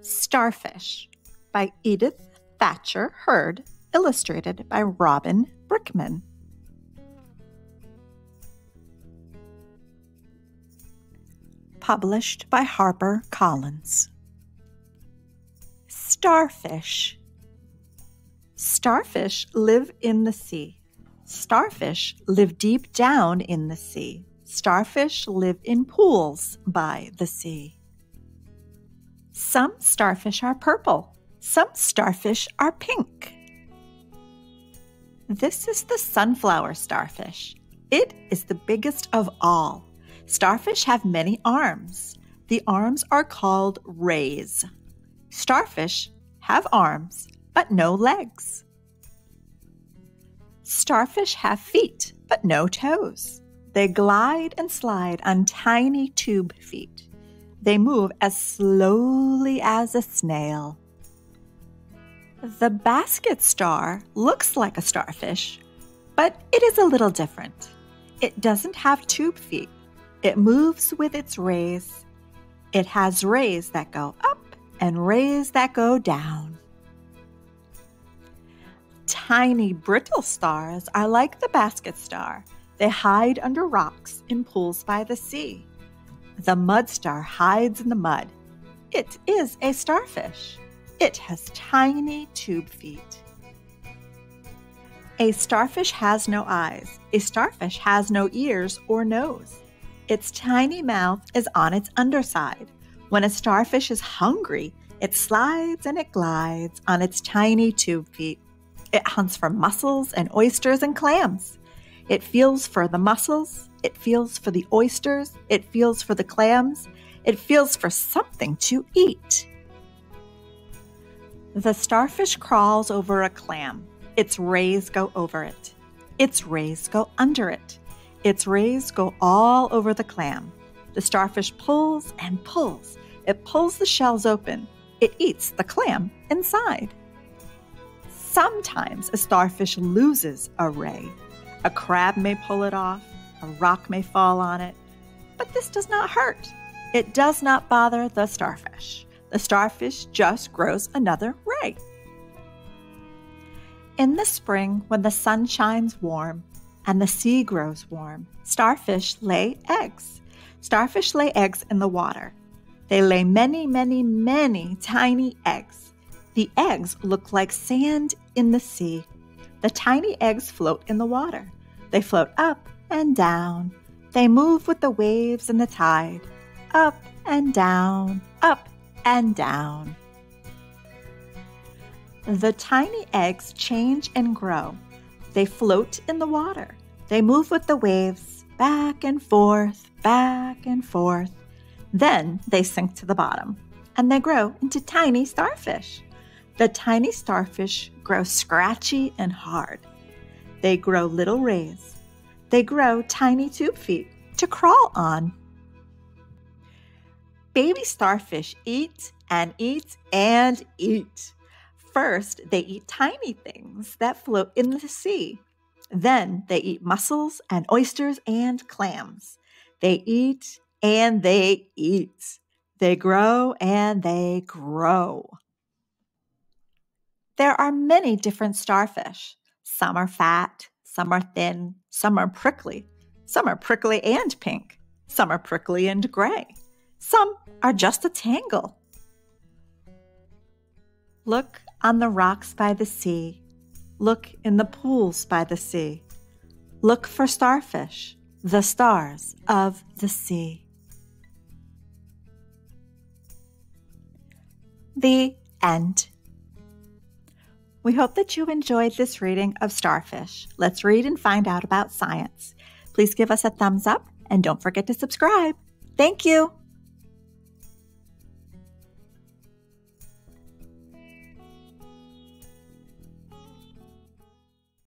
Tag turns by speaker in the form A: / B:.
A: Starfish by Edith Thacher Hurd, illustrated by Robin Brickman. Published by Harper Collins. Starfish. Starfish live in the sea. Starfish live deep down in the sea. Starfish live in pools by the sea. Some starfish are purple. Some starfish are pink. This is the sunflower starfish. It is the biggest of all. Starfish have many arms. The arms are called rays. Starfish have arms, but no legs. Starfish have feet, but no toes. They glide and slide on tiny tube feet. They move as slowly as a snail. The basket star looks like a starfish, but it is a little different. It doesn't have tube feet. It moves with its rays. It has rays that go up and rays that go down. Tiny brittle stars are like the basket star. They hide under rocks in pools by the sea. The mud star hides in the mud. It is a starfish. It has tiny tube feet. A starfish has no eyes. A starfish has no ears or nose. Its tiny mouth is on its underside. When a starfish is hungry, it slides and it glides on its tiny tube feet. It hunts for mussels and oysters and clams. It feels for the mussels, it feels for the oysters, it feels for the clams, it feels for something to eat. The starfish crawls over a clam. Its rays go over it. Its rays go under it. Its rays go all over the clam. The starfish pulls and pulls. It pulls the shells open. It eats the clam inside. Sometimes a starfish loses a ray. A crab may pull it off, a rock may fall on it, but this does not hurt. It does not bother the starfish. The starfish just grows another ray. In the spring, when the sun shines warm and the sea grows warm, starfish lay eggs. Starfish lay eggs in the water. They lay many, many, many tiny eggs. The eggs look like sand in the sea. The tiny eggs float in the water. They float up and down. They move with the waves and the tide. Up and down, up and down. The tiny eggs change and grow. They float in the water. They move with the waves, back and forth, back and forth. Then they sink to the bottom and they grow into tiny starfish. The tiny starfish grow scratchy and hard. They grow little rays. They grow tiny tube feet to crawl on. Baby starfish eat and eat and eat. First, they eat tiny things that float in the sea. Then they eat mussels and oysters and clams. They eat and they eat. They grow and they grow. There are many different starfish. Some are fat, some are thin, some are prickly, some are prickly and pink, some are prickly and gray, some are just a tangle. Look on the rocks by the sea. Look in the pools by the sea. Look for starfish, the stars of the sea. The end. We hope that you enjoyed this reading of Starfish. Let's read and find out about science. Please give us a thumbs up and don't forget to subscribe. Thank you.